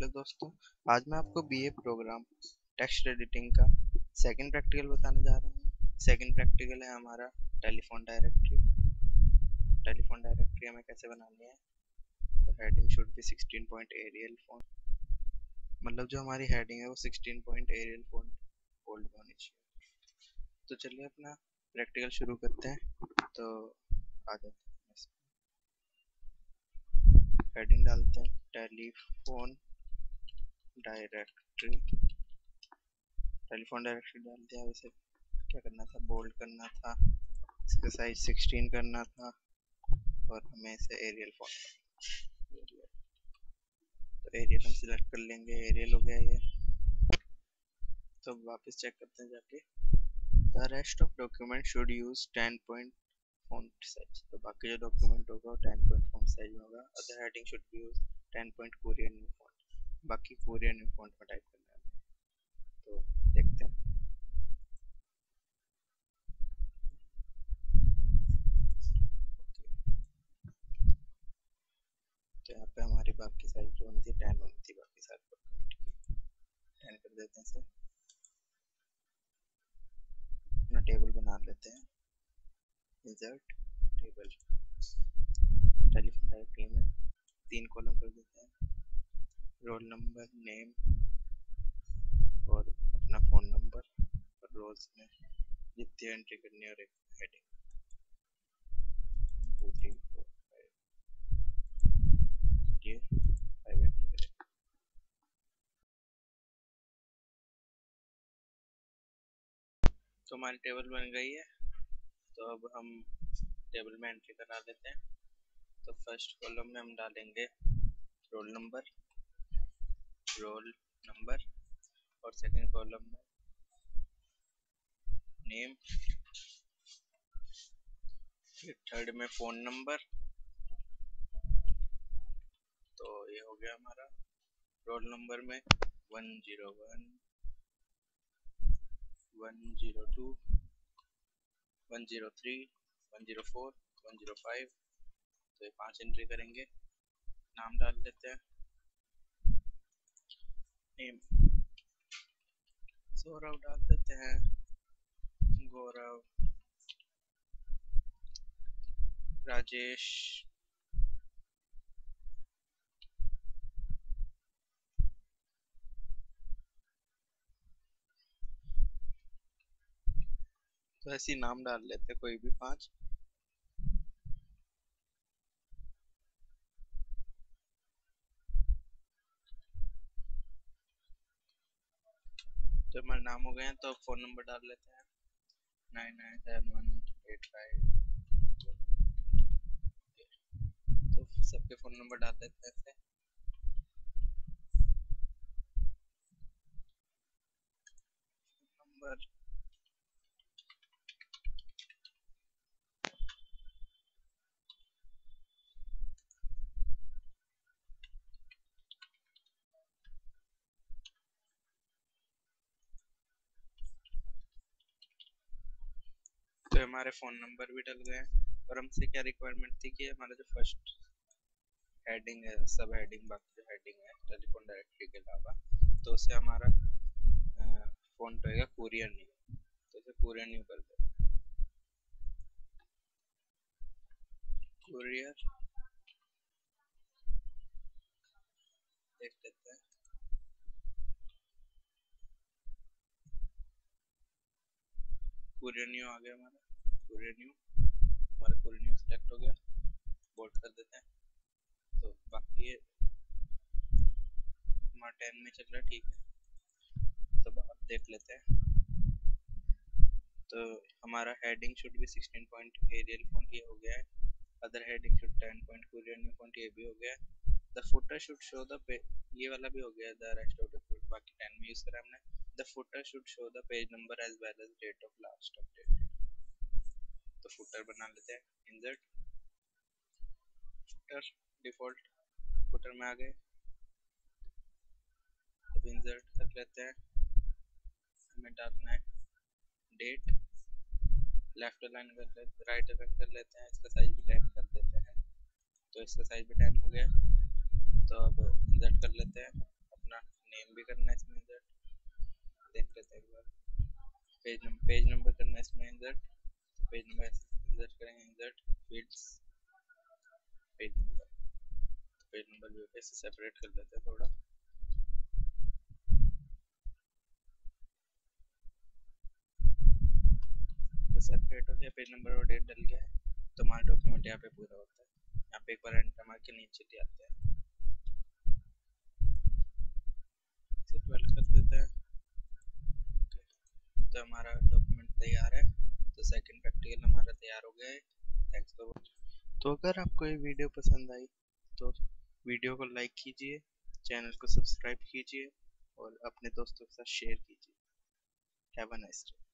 Hello दोस्तों, आज मैं आपको बीए प्रोग्राम टेक्स्ट एडिटिंग का सेकंड प्रैक्टिकल बताने जा रहा हूँ। सेकंड प्रैक्टिकल है हमारा टेलीफोन डायरेक्टरी टेलीफोन डायरेक्टरी हमें कैसे बनानी है? The heading should be 16 point Arial font मतलब जो हमारी हेडिंग है वो 16 पॉइंट एरियल फॉन्ट बोल्ड होनी चाहिए। तो चलिए अपना प्रैक्टिकल शुरू करते हैं। तो आ जाते हैं। हेडिंग डालते हैं टेलीफोन डायरेक्टरी। टेलीफोन डायरेक्टरी डाल दिया, वैसे क्या करना था? बोल्ड करना था, इसका साइज़ 16 करना था और हमें इसे एरियल फॉन्ट तो एरियल हम सिलेक्ट कर लेंगे एरियल हो गया ये। तो वापस चेक करते हैं जाके। The rest of document should use 10 point font size तो बाकी जो डॉक्यूमेंट होगा वो 10 पॉइंट फॉन्ट साइज़ में होगा। Other heading should be use 10 point Korean font बाकी कोरियन फॉन्ट में टाइप करना है। तो देखते हैं। तो यहाँ पे हमारी बाकी साइज़ जो होनी थी टेन होनी थी बाकी सारे टेन कर देते हैं इसे। अपना टेबल बना लेते हैं। इंसर्ट टेबल टेलीफोन डायरेक्टरी में तीन कॉलम कर देते हैं। रोल नंबर, नेम और अपना फ़ोन नंबर और रोज में जितनी एंट्री करनी है और एक heading two three four five five entry तो हमारी टेबल बन गई है। तो अब हम टेबल में एंट्री करा देते हैं। तो फ़र्स्ट कॉलम में हम डालेंगे रोल नंबर रोल नंबर और सेकंड कॉलम में नेम फिर थर्ड में फ़ोन नंबर तो ये हो गया हमारा रोल नंबर में one zero one one zero two one zero three one zero four one zero five तो ये पाँच एंट्री करेंगे। नाम डाल देते हैं। नेम सौरव डाल देते हैं। गौरव राजेश तो ऐसे नाम डाल लेते कोई भी पाँच। तो हमारे नाम हो गए हैं तो फ़ोन नंबर डाल लेते हैं। Nine nine seven one eight five तो सबके फ़ोन नंबर डाल देते हैं ऐसे। नंबर तो हमारे फ़ोन नंबर भी डल गए और हमसे क्या रिक्वायरमेंट थी कि हमारा जो फ़र्स्ट हेडिंग है सब हेडिंग बाकी जो हेडिंग है टेलीफोन डायरेक्टरी के अलावा तो उससे हमारा फ़ोन रहेगा कुरियर न्यू तो उसे कुरियर न्यू कर दो। कुरियर देख लेते हैं। कुरियर न्यू आ गया हमारा। कुरियर न्यू हमारा कुरियर न्यू सेलेक्ट हो गया। बोल्ड कर देते हैं। तो बाकी ये हमारा टेन में चल रहा है, ठीक है। तो अब देख लेते हैं। तो हमारा हेडिंग शुड भी 16 पॉइंट एरियल फॉन्ट ये हो गया है। Other heading should 10 point courier new font ये भी हो गया है। The footer should show the ये वाला भी हो गया द रेस्ट ऑफ़ द बाकी 10 में यूज़ करा हमने. The footer should show the page number as well as date of last updated तो footer बना लेते हैं. Insert. Footer default. Footer में आ गए. अब insert कर लेते हैं. हमें डालना है date. लेफ़्ट अलाइन कर लेते राइट अलाइन कर लेते हैं. इसका साइज़ भी टेन कर देते हैं. तो इसका साइज़ भी टेन हो गया. तो अब इंसर्ट कर लेते हैं। अपना नेम भी करना है इसमें इंसर्ट देख लेते हैं एक बार। पेज नंबर पेज नंबर करना है इसमें इंसर्ट तो पेज नंबर इंसर्ट करेंगे इंसर्ट फील्ड्स पेज नंबर तो पेज नंबर जो है सेपरेट कर लेते हैं थोड़ा। तो सेपरेट हो गया पेज नंबर और डेट डल गया है। तो हमारा डॉक्यूमेंट यहाँ पे पूरा होता है। यहाँ पे एक बार एंटर मार के नीचे आते हैं ट्वेल्व कर देते हैं तो हमारा डॉक्यूमेंट तैयार है तो सेकंड प्रैक्टिकल हमारा तैयार हो गया है। थैंक्स फॉर वॉचिंग तो अगर आपको ये वीडियो पसंद आई तो वीडियो को लाइक कीजिए चैनल को सब्सक्राइब कीजिए और अपने दोस्तों के साथ शेयर कीजिए। Have a nice day